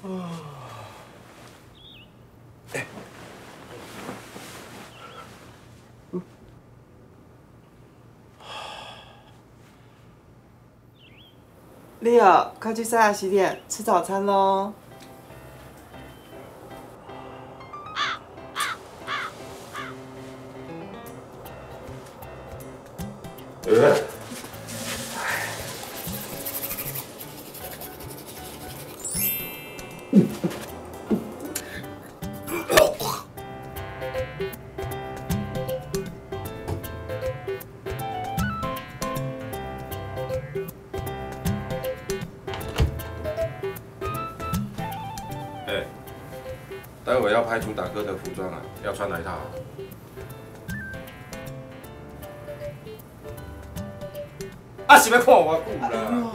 丽儿，快去刷牙洗脸，吃早餐喽。哎，待会要拍主打歌的服装啊，要穿哪一套啊？啊，是要看我久哎啦，呦，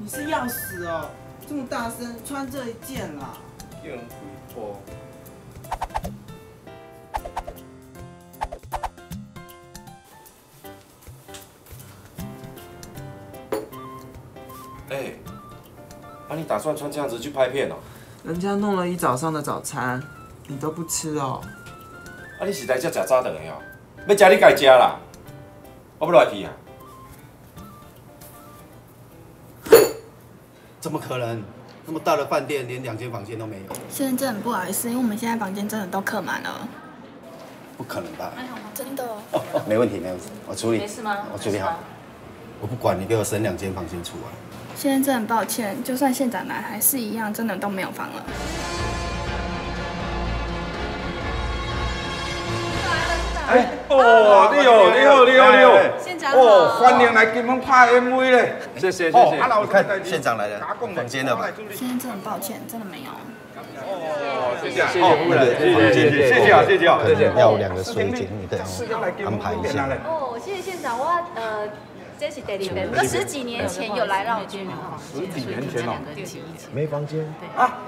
你是要死哦！这么大声，穿这一件啦。见鬼破！哎，啊，你打算穿这样子去拍片哦？人家弄了一早上的早餐，你都不吃哦。啊，你是来这吃早顿的哦？要吃你家吃啦，我不来去啊。怎么可能？那么大的饭店，连两间房间都没有，先生，真的很不好意思，因为我们现在房间真的都客满了。不可能吧？真的。哦哦，没问题，没问题，我处理。没事吗我处理好。我不管你给我省两间房间出来。先生，真的很抱歉，就算县长来还是一样，真的都没有房了。哎，哦，你好，你好，你好，你好。哦，欢迎来金门拍 MV 嘞。谢谢哦，啊，老你看县长来了房间了吧先生，真的很抱歉，真的没有。谢谢，谢谢夫人，谢谢谢谢谢啊，谢谢啊，谢谢。要有两个水晶，你可以安排一下。哦，谢谢县长，我呃，这是第二遍，我十几年前有来绕军哈，十几年前哦，没房间啊，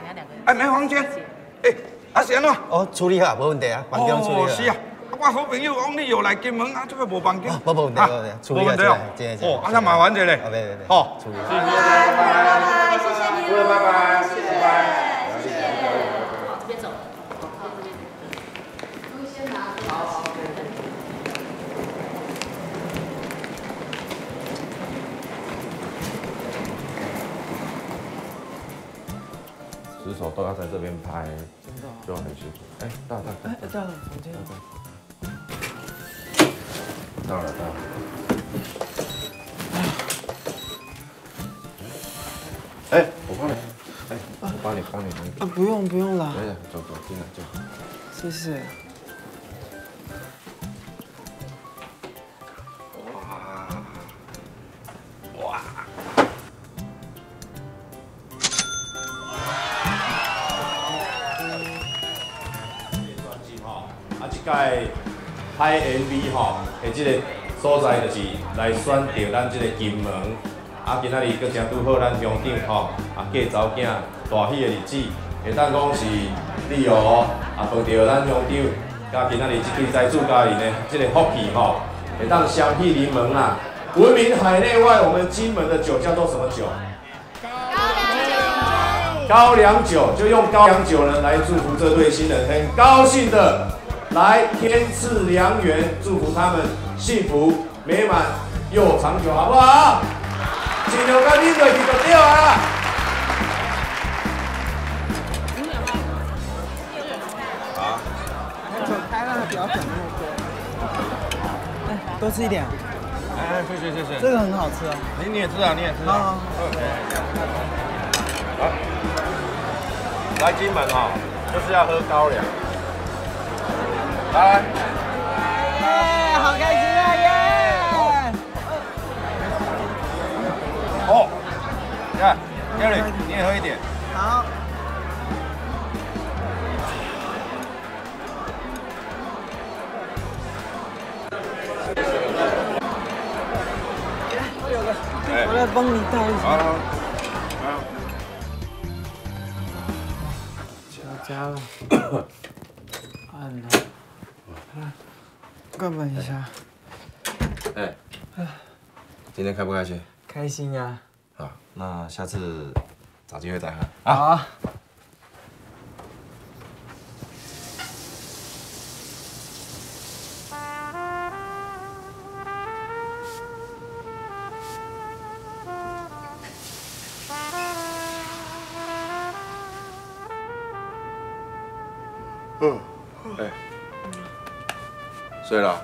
哎，没房间，哎，啊是安怎？哦，处理好，没问题啊，房间处理好。哦，是啊。我好朋友讲你又来金门啊，这个无房间。哦，没问题，没问题，处理好，没问题哦。哦，啊，那麻烦一下嘞。啊，别别别。好，处理。拜拜，谢谢你，夫人拜拜，谢谢。谢谢。好，这边走。好，这边。十手都要在这边拍，就很辛苦。哎，到到到哎，到了，房间了。到了到了。哎，我帮你，哎，我帮你帮你帮你。啊，不用不用啦，哎呀，走走进来进来。谢谢。啊，即届拍 MV 吼，的即个所在就是来选择咱即个金门。啊，今仔日搁正拄好咱乡长吼，啊嫁查某囝大喜的日子，会当讲是你哦，啊碰到咱乡长，甲今仔日即对财主家人的即个福气吼，会当相披临门啊！闻名海内外，我们金门的酒叫做什么酒？高粱酒就用高粱酒呢来祝福这对新人，很高兴的来天赐良缘，祝福他们幸福美满又长久，好不好？尽量甲你落去就对啊！开了不要想那么多。哎，多吃一点。哎，谢谢谢谢。这个很好吃啊。你你也吃啊，你也吃好啊。好。好。来金门哦，就是要喝高粱。来，哎，好开心啊耶！哦，你看，Gary，你也喝一点。好。我来帮你倒一好下。好。加了。按了。慰问一下。哎。哎。今天开不开心？开心呀。好，那下次找机会再喝。好。嗯，哎。睡了。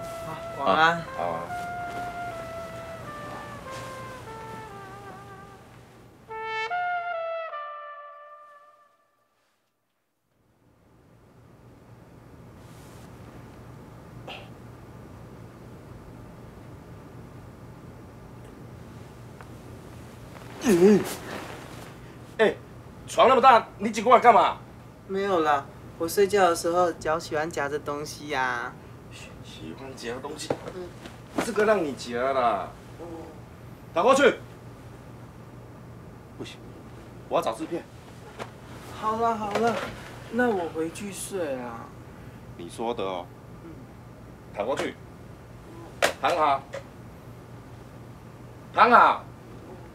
晚安。好啊。嗯，哎，床那么大，你挤过来干嘛？没有啦，我睡觉的时候脚喜欢夹着东西呀。喜欢夹东西，这个让你夹啦。打过去。不行，我要找制片。好了好了，那我回去睡啦。你说的哦。嗯躺过去。躺好。躺好。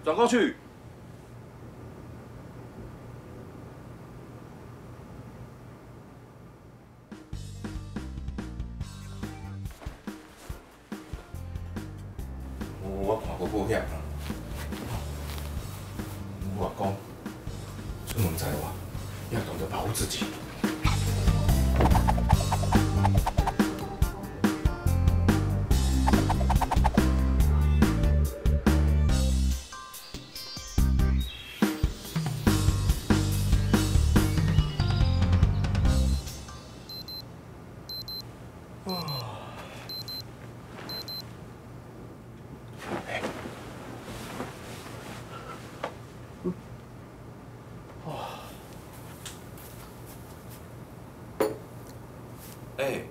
转过去。报险啊。我讲，出门在外要懂得保护自己。哎，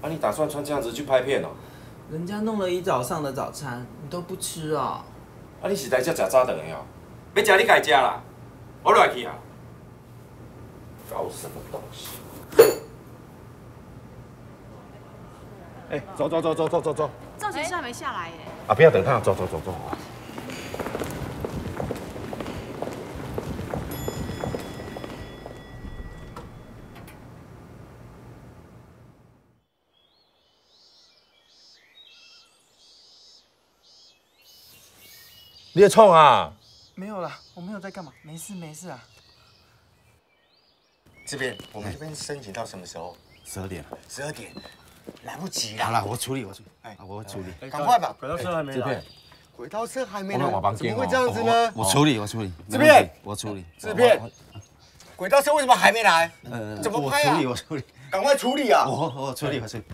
啊，你打算穿这样子去拍片哦？人家弄了一早上的早餐，你都不吃哦。啊，你是来这食早顿的哦？要吃你家己食啦，我落去啊。搞什么东西？哎，走走走走走走走。造型师还没下来耶。啊，不要等他，走走走走。你在创啊？没有啦，我没有在干嘛，没事没事啊。这边我们这边申请到什么时候？十二点了。十二点，来不及了。好了，我处理，我处理。哎，我会处理。赶快吧。轨道车还没来。轨道车还没来，怎么会这样子呢？我处理，我处理。这边，我处理。这边，轨道车为什么还没来？呃，怎么拍啊？我处理，我处理。赶快处理啊！我我处理，我处理。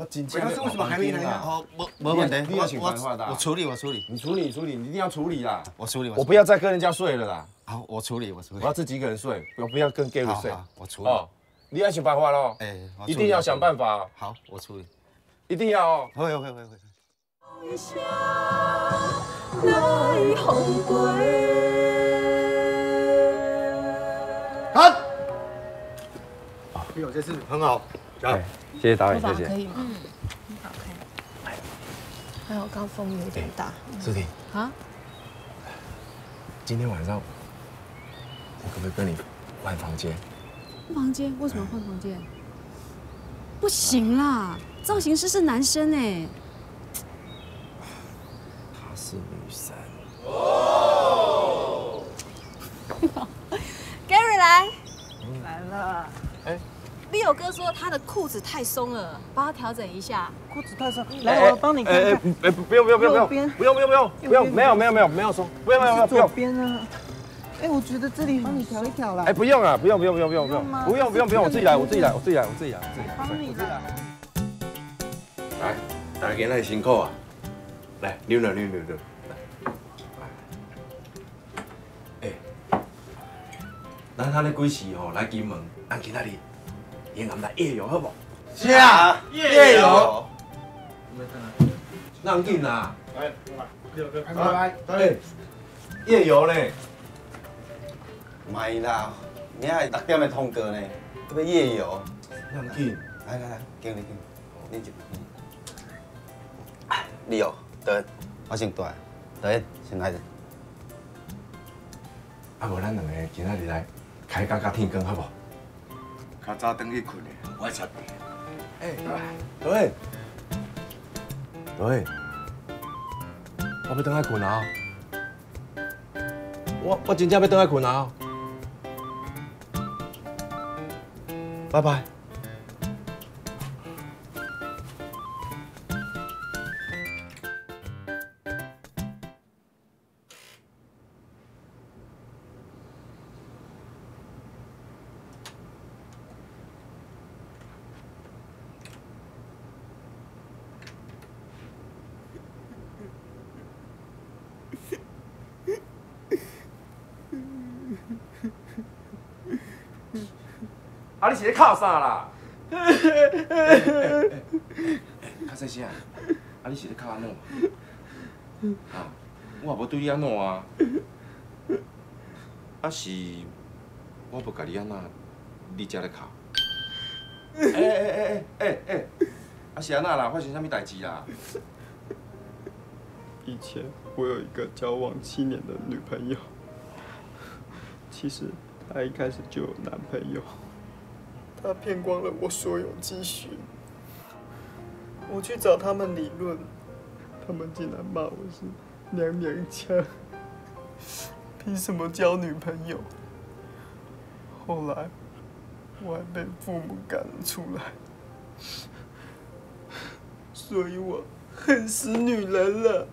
我我今轨道车为什么还没来啊？哦，没没问题。你要请。我处理，我处理。你处理处理，你一定要处理啦。我处理，我不要再跟人家睡了啦。好，我处理，我处理。我要自己一个人睡，我不要跟 Gary 睡。我处理。哦，你要想办法喽。哎，一定要想办法。好，我处理。一定要哦。会会会会。好。啊，有这次很好，加油！谢谢导演，谢谢。可以吗？嗯，很好看。还有刚风有点大。思婷。啊？今天晚上我可不可以跟你换房间？换房间？为什么换房间？不行啦，造型师是男生哎。他是女生。哦。Gary 来。来了。哎。Leo 哥说他的裤子太松了，帮他调整一下。裤子太松，来，我帮你看看。哎哎，不用不用不用不用，不用不用不用不用，没有没有没有没有松，不用不用不用。左边啊。哎，我觉得这里帮你调一调啦。哎，不用啊，不用不用不用不用不用，不用不用不用，我自己来，我自己来，我自己来，我自己来，我自己来。帮你来。来，大家今日辛苦啊！来，溜溜溜溜溜。哎，咱他咧几时吼来金门？咱今仔日。夜游好不？是啊，夜游。让紧啦！来，六哥，拜拜。对，夜游呢？买啦，明仔六点的通告呢，要夜游。让紧，来来来，经理经理，你一。你哦，对，我姓大，对，先来者。啊，无咱两个今仔日来开工甲天光好不？较早等去困的，我插电。哎，对，对，我要等下困啊！我我真正要等下困啊！拜拜。啊，你是咧哭啥啦？较细声，啊，你是咧哭安怎？啊，我也无对你安怎啊。啊是，我无甲你安怎，你才咧哭。哎哎哎哎哎哎，啊是安那啦？发生啥物代志啦？以前我有一个交往七年的女朋友，其实她一开始就有男朋友，他骗光了我所有积蓄。我去找他们理论，他们竟然骂我是娘娘腔，凭什么交女朋友？后来我还被父母赶了出来，所以我恨死女人了。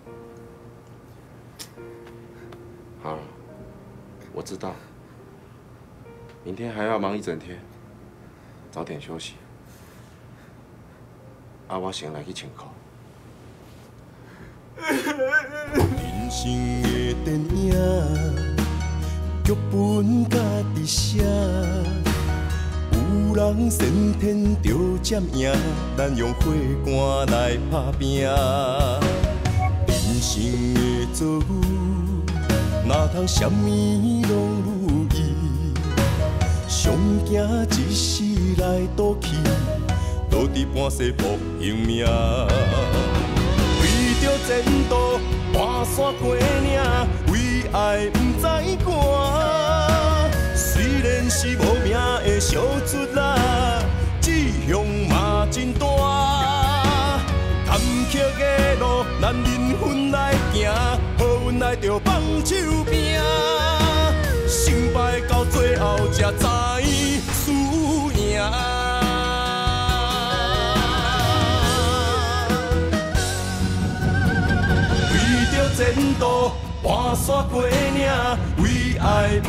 好，我知道，明天还要忙一整天，早点休息。啊，我先来去请客。人生的电影，剧本家己写，有人先天就占赢，咱用火肝来打拼。人生的遭遇，哪通什么拢如意？上惊一时来赌气，倒伫半世搏性命。为着前途，跋山过岭，为爱不知寒。虽然是无名的小卒仔，志向嘛真大。坎坷的路，咱人分来行，好运来着放手拼。成败到最后才知输赢。为着前途，跋山过岭，为爱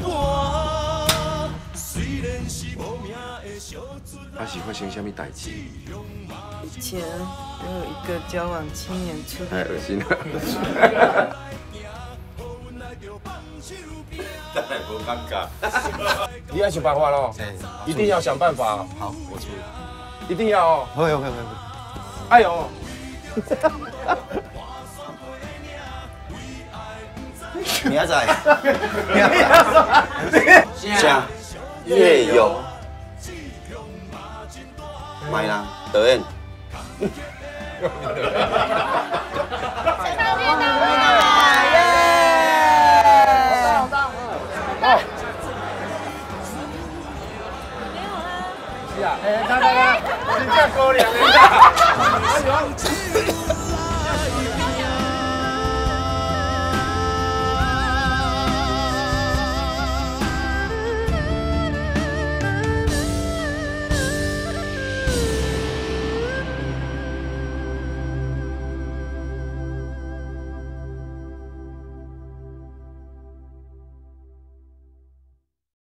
不。虽然是无名的小卒啊是发生什么代志？以前我有一个交往七年初太恶心了。太不尴尬。你要想办法喽，一定要想办法。好，我出力。一定要哦。会会会会。哎呦！明仔，下 月有，买啦，导演。啊，哎，看看看，真正高粱的，